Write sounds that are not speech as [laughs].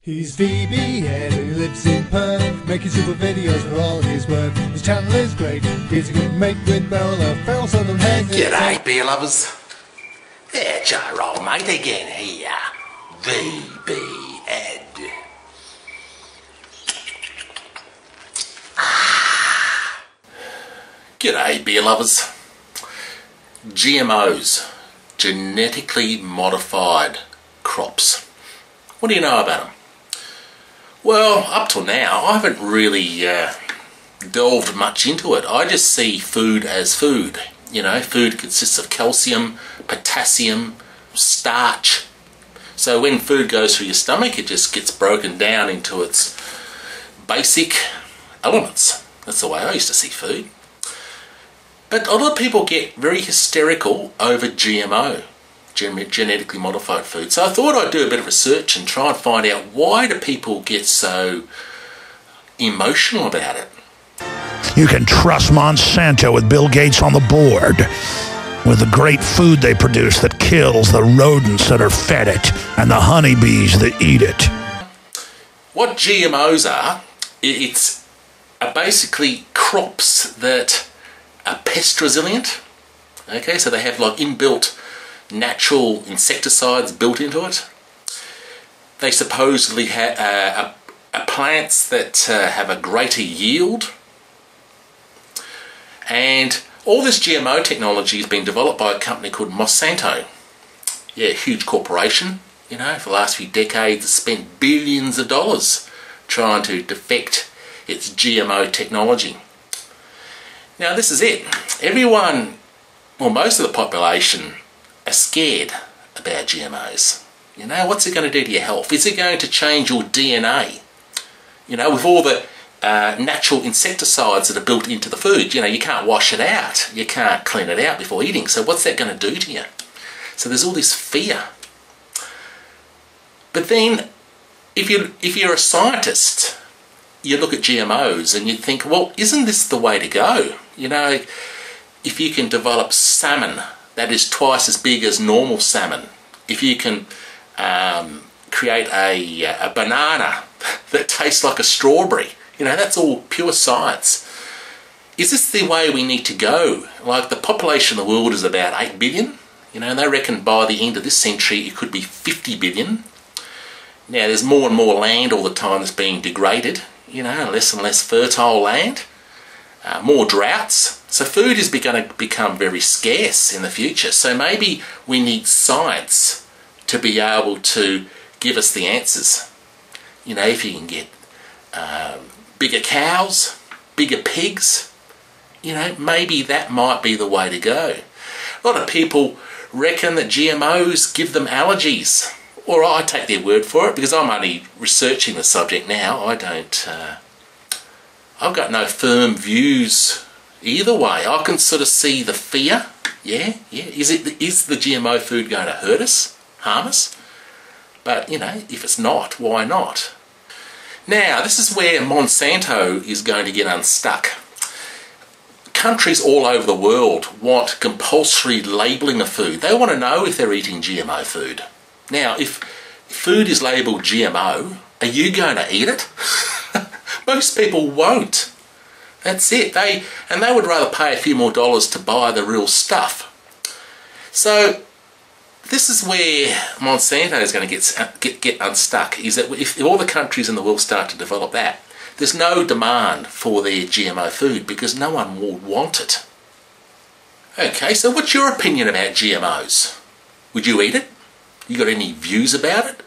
He's VB and he lives in Perth, making super videos for all his worth. His channel is great, he's a good mate with Beryl, a feral southern head. G'day, beer lovers. Yeah, Joe Roll, mate, again here. VB Ed. Ah. G'day, beer lovers. GMOs, genetically modified crops. What do you know about them? Well, up till now, I haven't really uh, delved much into it. I just see food as food. You know, food consists of calcium, potassium, starch. So when food goes through your stomach, it just gets broken down into its basic elements. That's the way I used to see food. But a lot of people get very hysterical over GMO, genetically modified food. So I thought I'd do a bit of research and try and find out why do people get so emotional about it. You can trust Monsanto with Bill Gates on the board. With the great food they produce that kills the rodents that are fed it and the honeybees that eat it. What GMOs are, it's basically crops that are pest resilient. Okay, so they have like inbuilt natural insecticides built into it. They supposedly have uh, are, plants that uh, have a greater yield. And all this GMO technology has been developed by a company called Monsanto. Yeah, huge corporation, you know, for the last few decades has spent billions of dollars trying to defect its GMO technology. Now this is it. Everyone, well most of the population are scared about GMOs. You know, what's it going to do to your health? Is it going to change your DNA? You know, with all the uh, natural insecticides that are built into the food, you know, you can't wash it out. You can't clean it out before eating. So what's that going to do to you? So there's all this fear. But then, if, you, if you're a scientist, you look at GMOs and you think, well, isn't this the way to go? You know, if you can develop salmon that is twice as big as normal salmon, if you can um, create a, a banana [laughs] that tastes like a strawberry, you know, that's all pure science. Is this the way we need to go? Like the population of the world is about 8 billion, you know, and they reckon by the end of this century it could be 50 billion. Now there's more and more land all the time that's being degraded, you know, less and less fertile land, uh, more droughts. So food is going to become very scarce in the future. So maybe we need science to be able to give us the answers. You know, if you can get um, bigger cows, bigger pigs, you know, maybe that might be the way to go. A lot of people reckon that GMOs give them allergies or I take their word for it because I'm only researching the subject now. I don't, uh, I've got no firm views either way. I can sort of see the fear. Yeah, yeah. Is it is the GMO food going to hurt us, harm us? But you know, if it's not, why not? Now, this is where Monsanto is going to get unstuck. Countries all over the world want compulsory labelling of food. They want to know if they're eating GMO food. Now, if food is labelled GMO, are you going to eat it? [laughs] Most people won't. That's it. They and they would rather pay a few more dollars to buy the real stuff. So this is where Monsanto is going to get, uh, get, get unstuck. Is that if all the countries in the world start to develop that, there's no demand for their GMO food because no one will want it. Okay, so what's your opinion about GMOs? Would you eat it? You got any views about it?